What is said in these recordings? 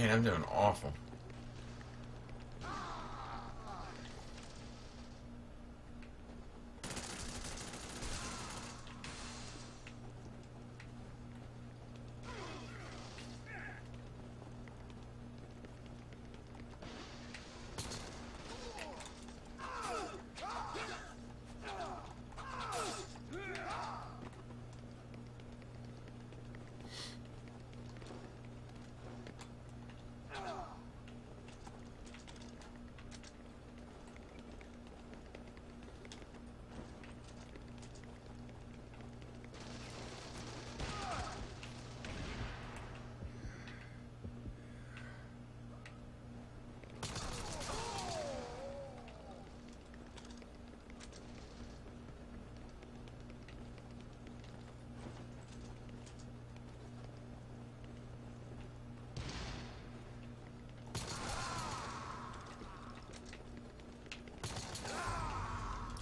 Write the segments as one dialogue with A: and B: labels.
A: Man, I'm doing awful.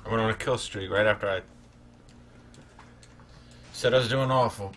A: I went on a kill streak right after I said I was doing awful.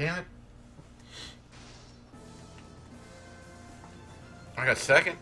A: Damn it. I got second.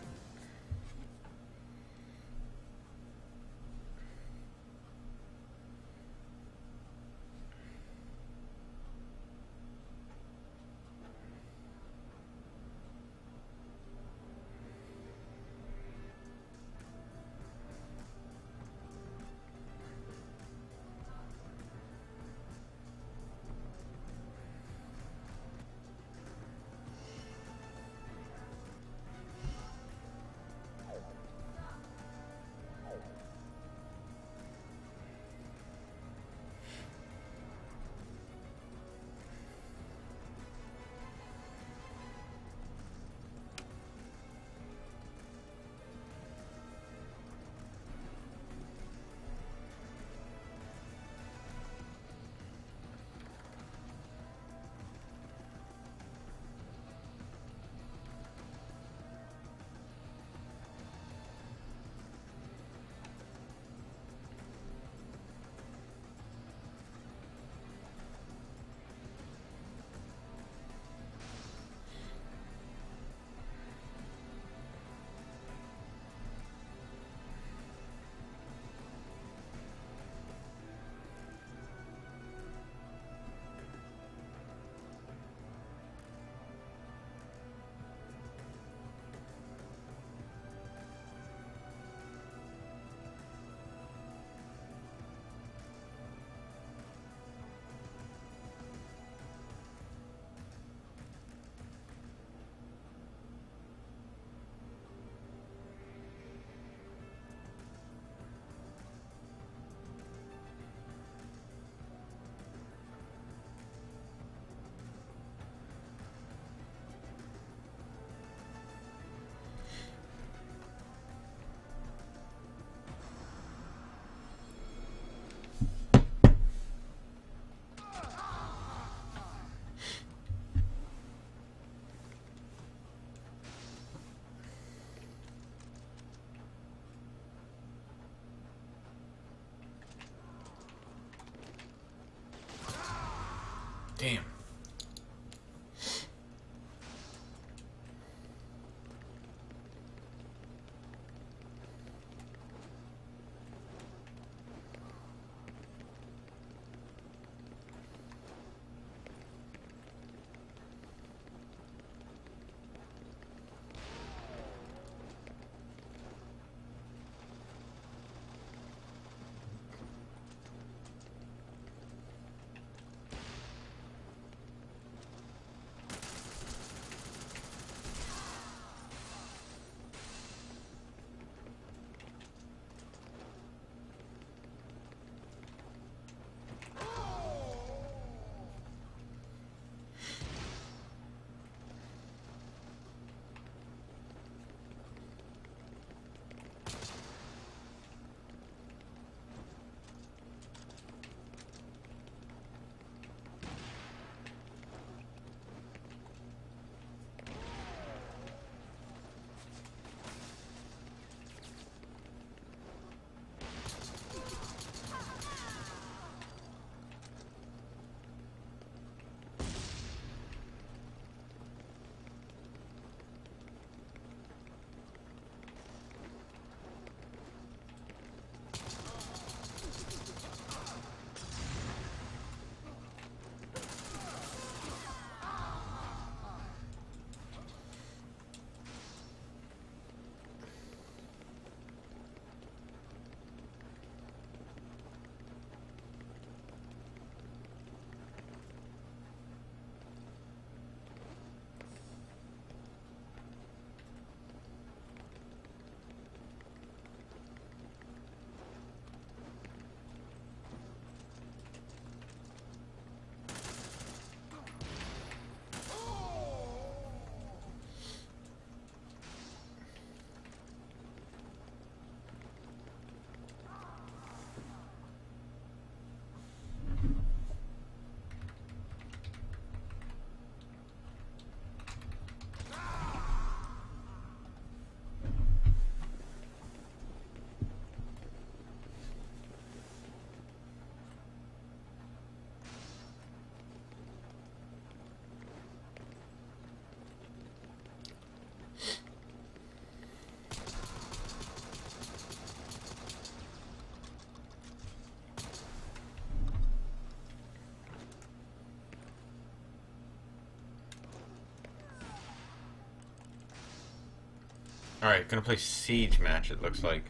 A: Alright, gonna play Siege match, it looks like.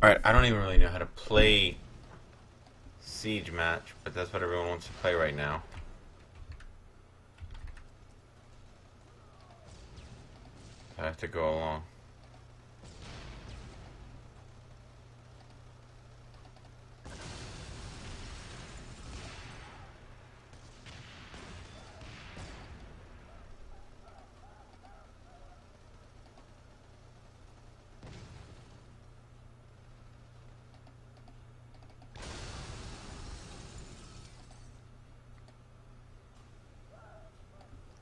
A: Alright, I don't even really know how to play Siege match, but that's what everyone wants to play right now. I have to go along.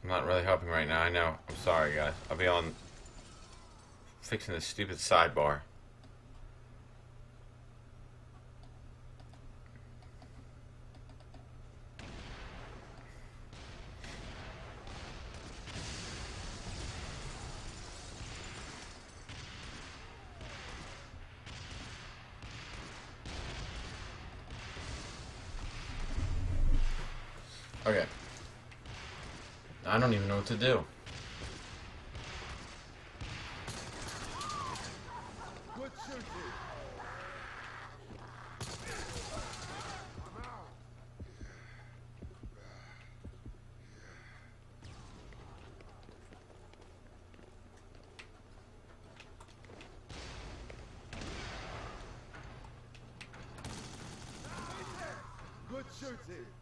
A: I'm not really helping right now, I know. I'm sorry, guys. I'll be on fixing this stupid sidebar. Okay. I don't even know to do.
B: Good shooting.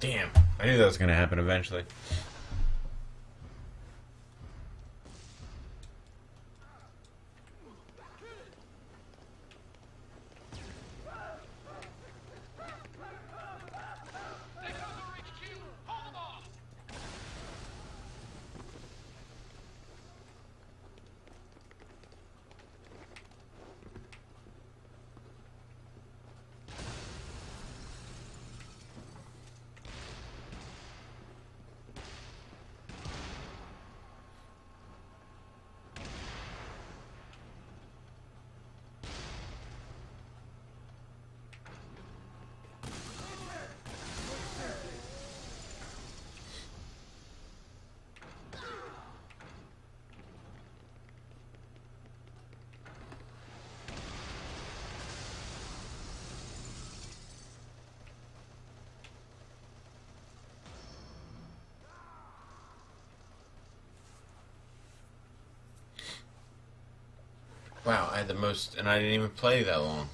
A: Damn. I knew that was going to happen eventually. The most, and I didn't even play that long.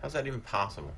A: How's that even possible?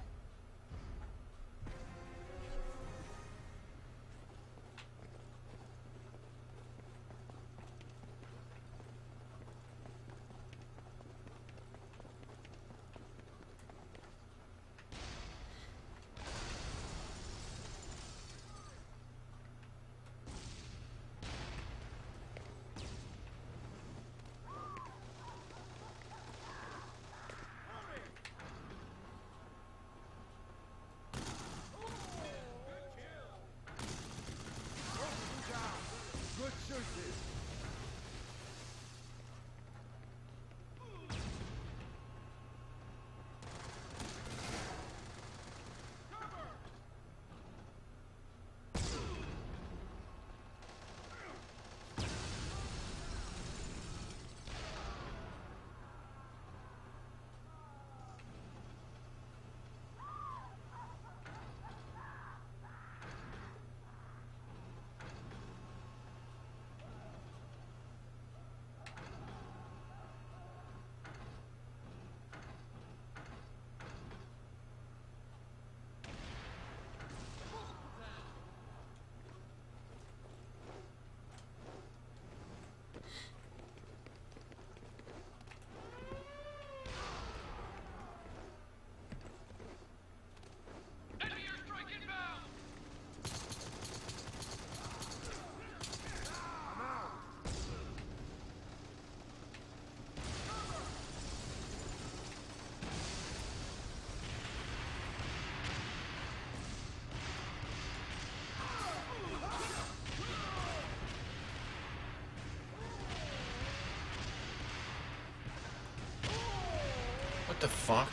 A: The fuck?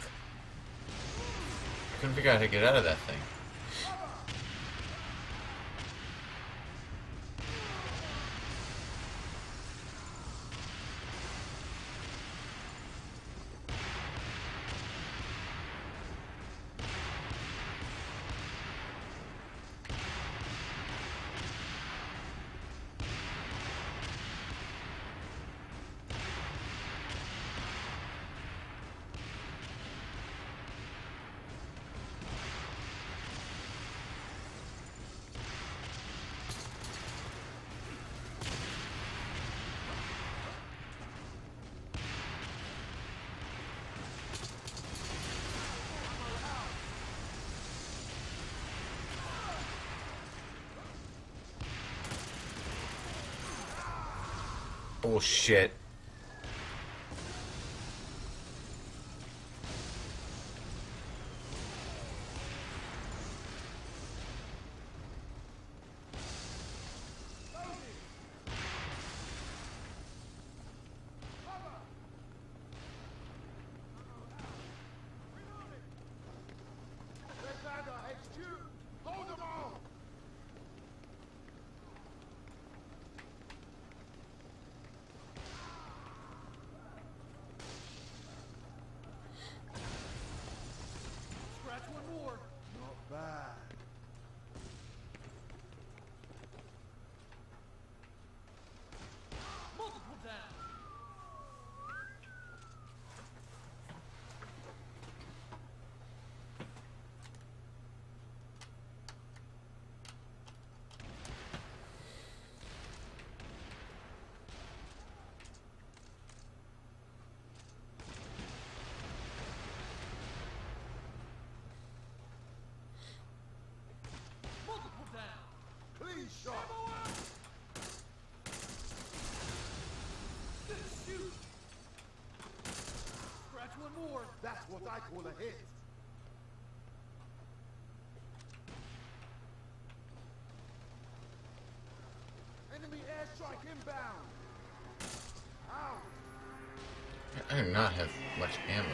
A: I couldn't figure out how to get out of that thing.
C: Oh, Bullshit.
B: That's what I call a hit. Enemy airstrike inbound! Out!
A: I do not have much ammo.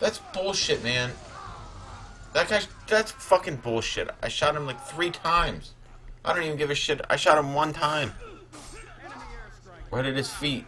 A: That's bullshit, man. That guy, that's fucking bullshit. I shot him like three times. I don't even give a shit. I shot him one time. Right at his feet.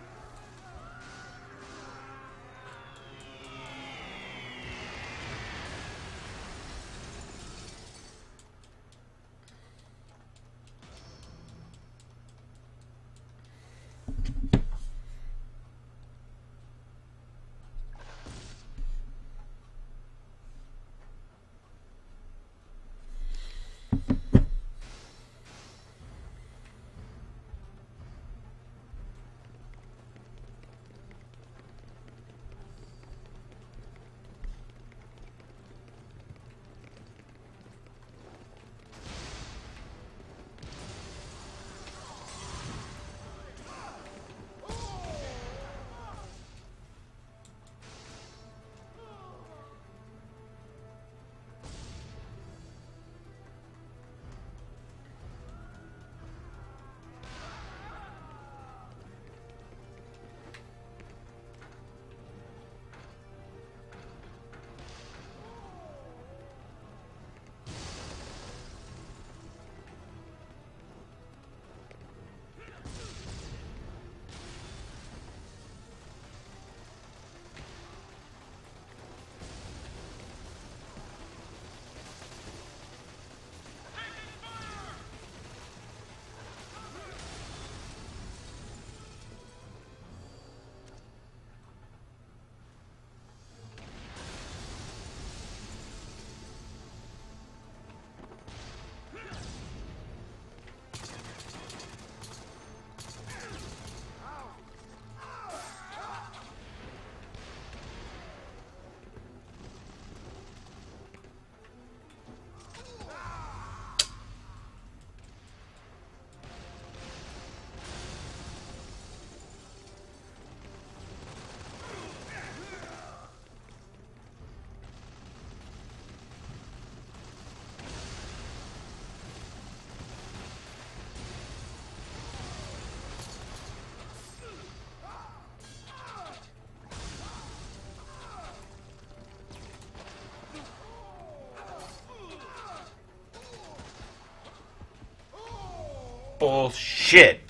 A: Bullshit.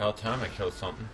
A: About time I killed something.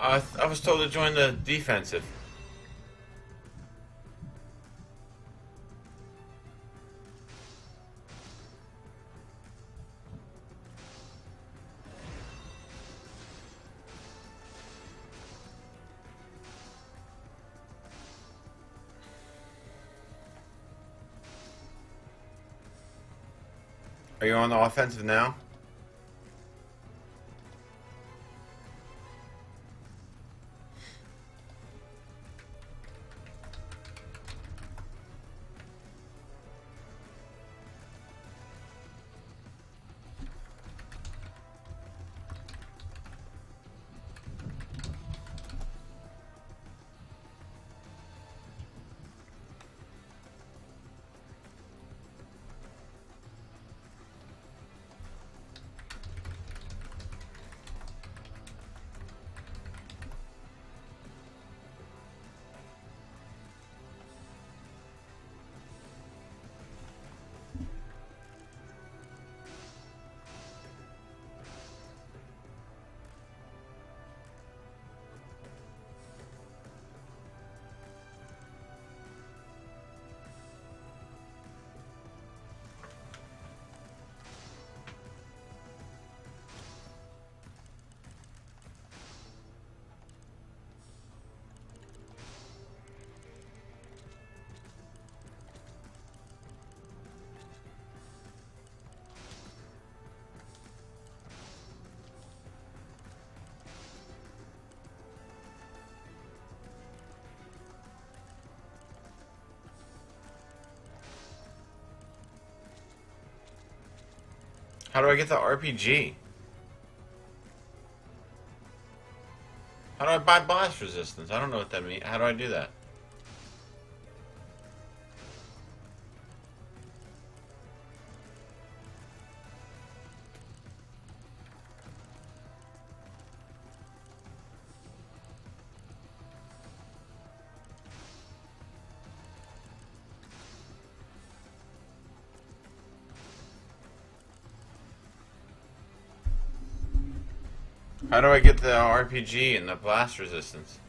A: I, I was told to join the defensive. Are you on the offensive now? How do I get the RPG? How do I buy blast resistance? I don't know what that means. How do I do that? How do I get the RPG and the blast resistance?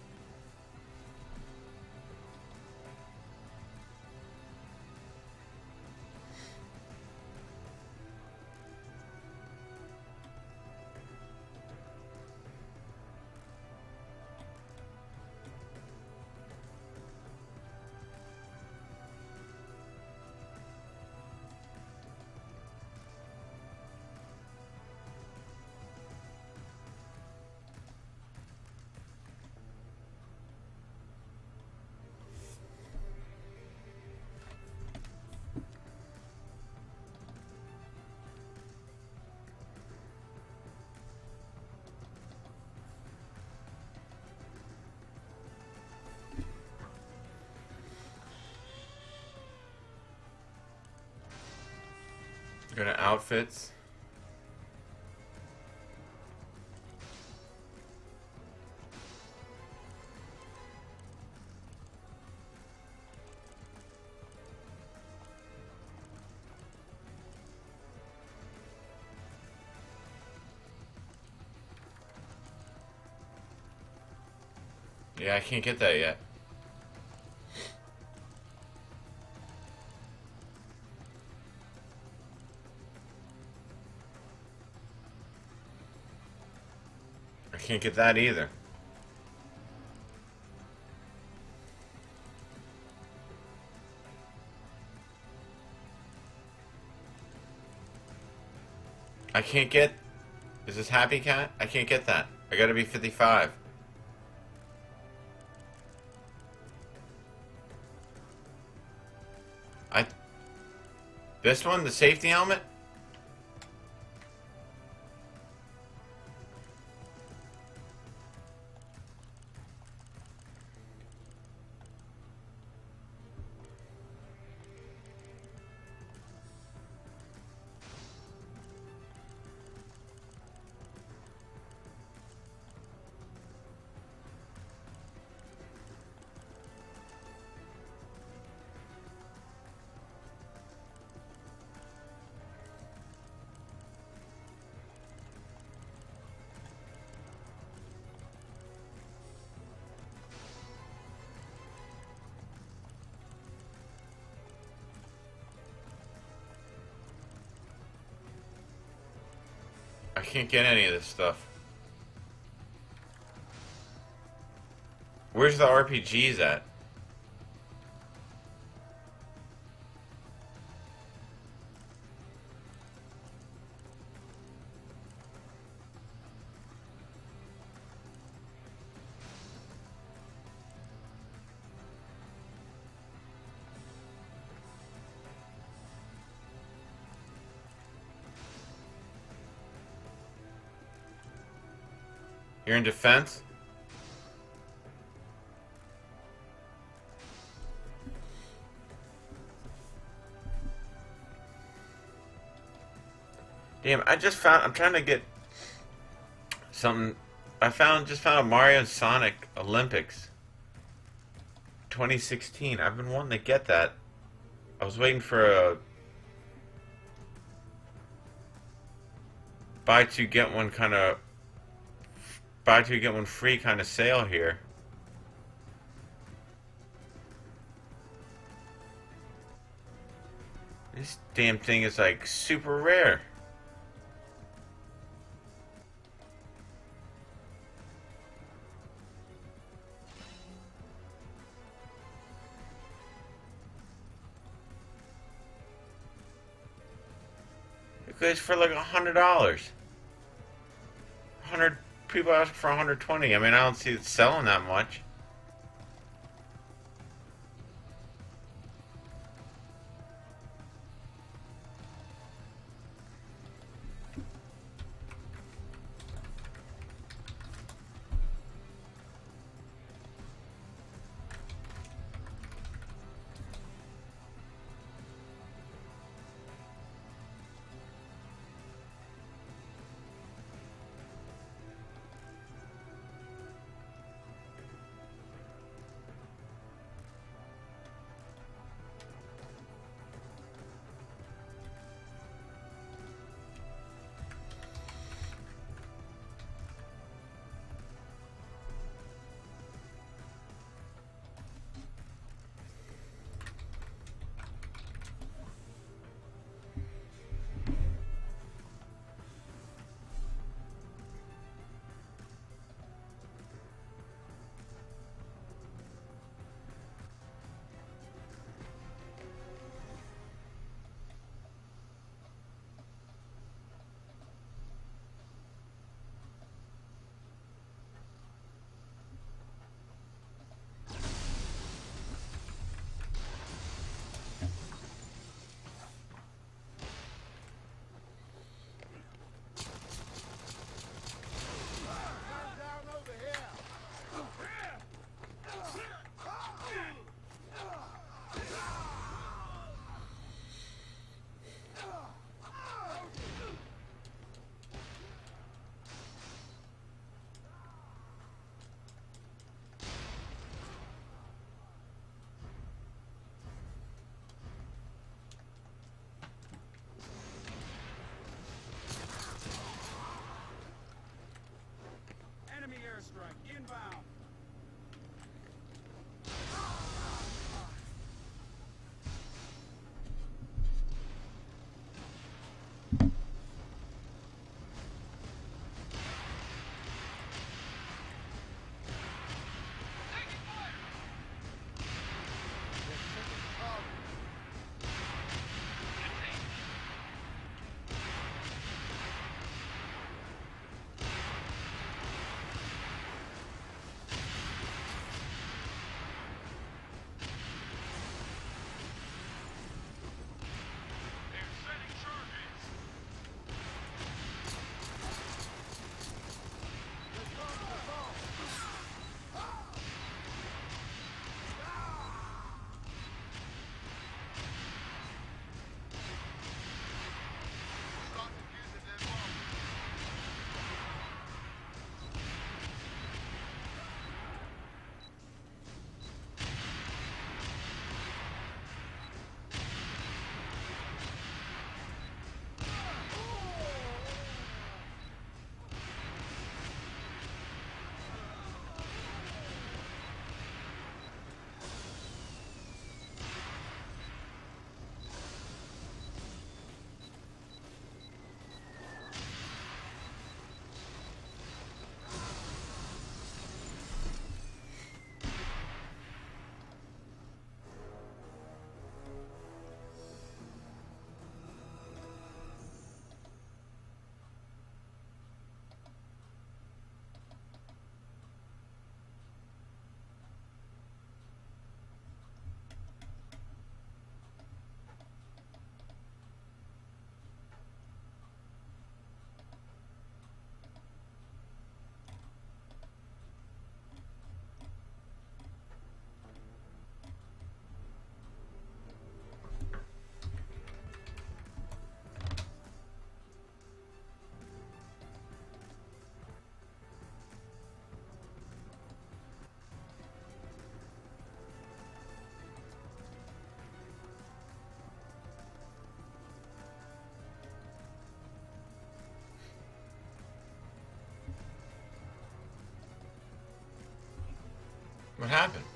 A: Go to outfits. Yeah, I can't get that yet. Can't get that either. I can't get... Is this Happy Cat? I can't get that. I gotta be 55. I... This one? The safety helmet? Can't get any of this stuff. Where's the RPGs at? You're in defense? Damn, I just found I'm trying to get something I found just found a Mario and Sonic Olympics 2016. I've been wanting to get that. I was waiting for a buy two get one kind of buy two get one free kind of sale here. This damn thing is like super rare. It goes for like a hundred dollars. Hundred people ask for 120. I mean, I don't see it selling that much. What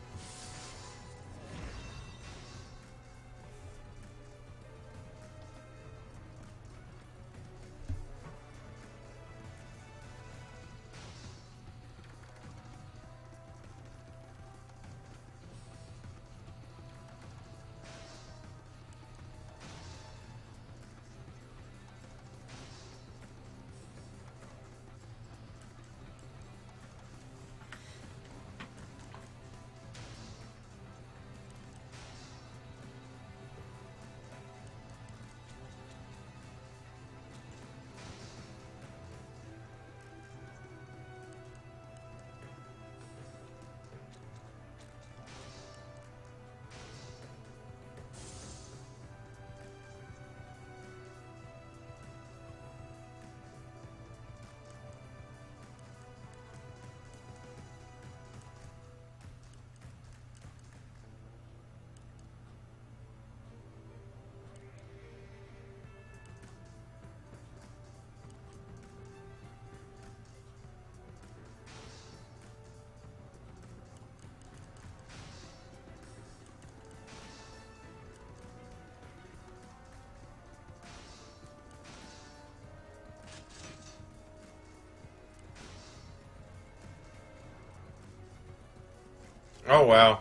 A: Oh wow.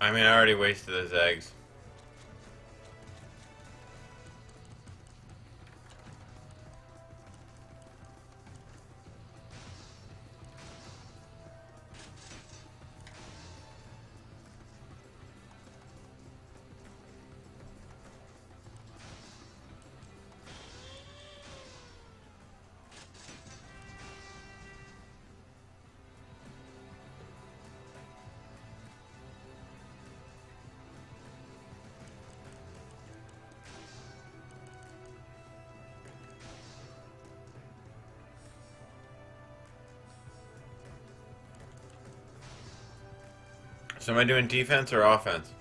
A: I mean, I already wasted those eggs. So am I doing defense or offense?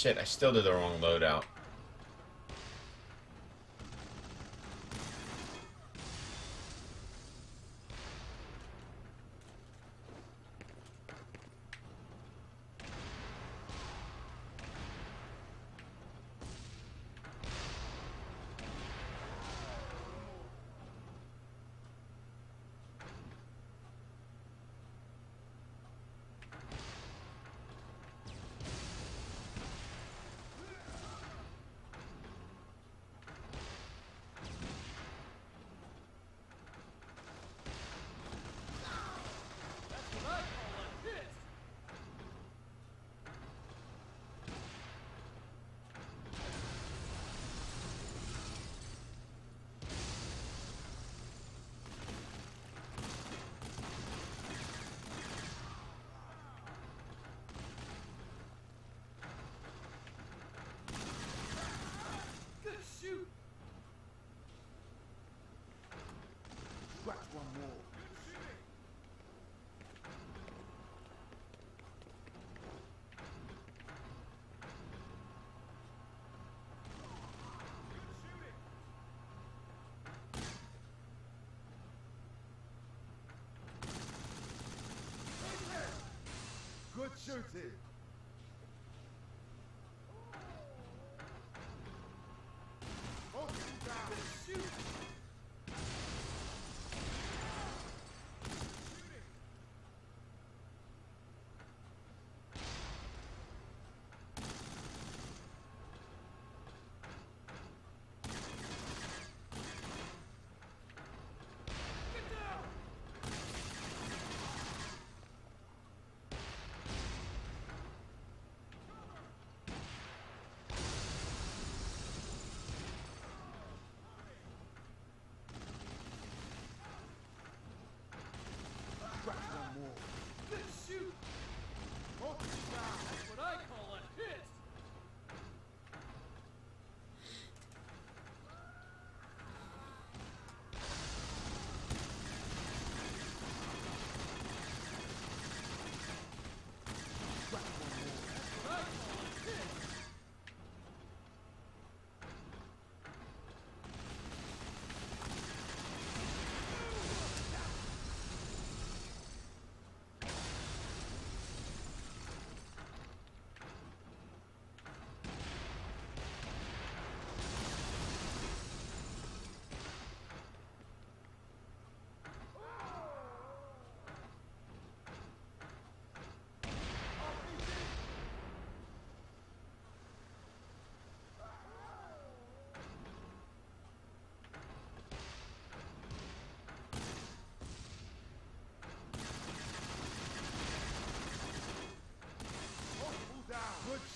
A: Shit, I still did the wrong loadout.
C: That's what I call a hit. Good shoot.
B: Scratch one more. Good shooting.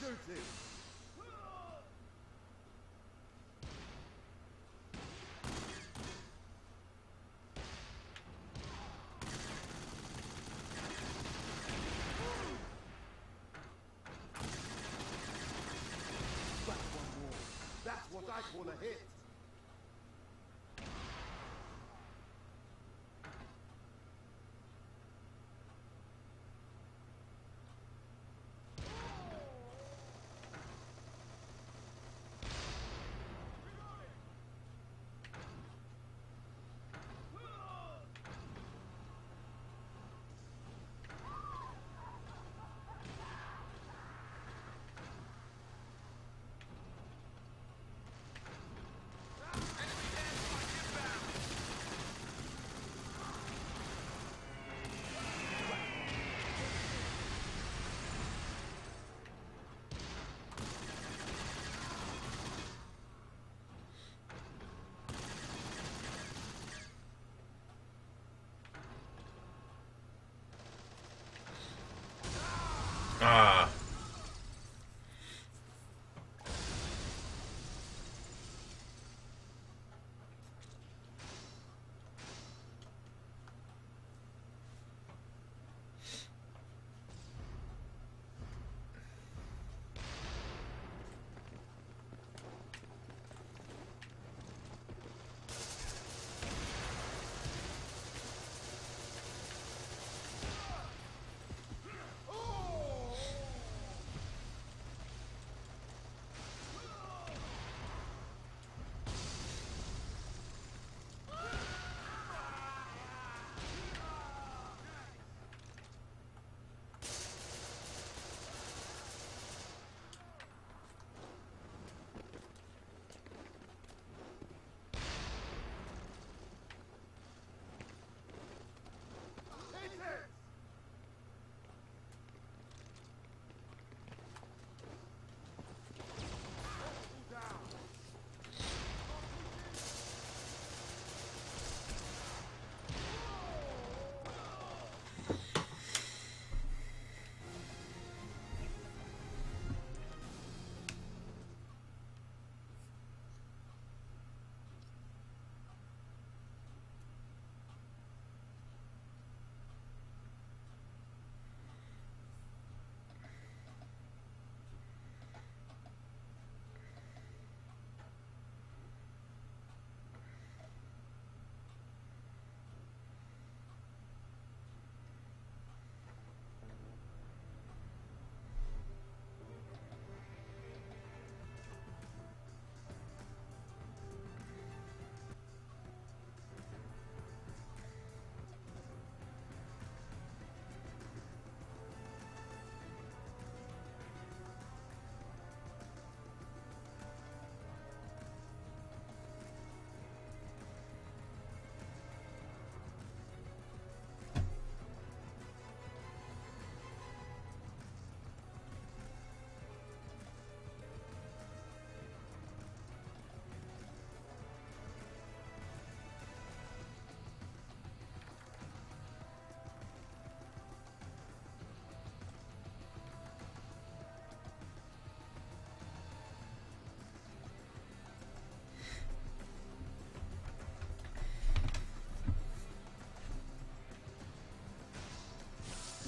C: shooting!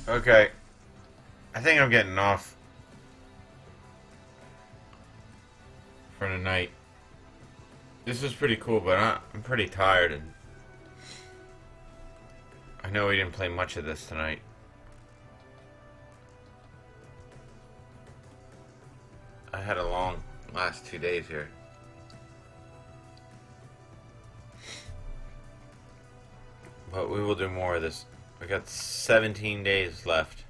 A: Okay. I think I'm getting off for tonight. This was pretty cool, but I'm pretty tired and I know we didn't play much of this tonight. I had a long last two days here. But we will do more of this. We got 17 days left.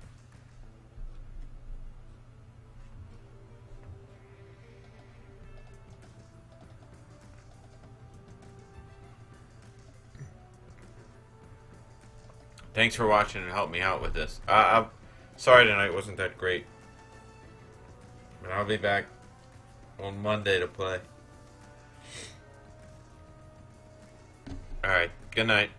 A: Thanks for watching and help me out with this. Uh, I'm sorry tonight wasn't that great. But I'll be back on Monday to play. Alright, good night.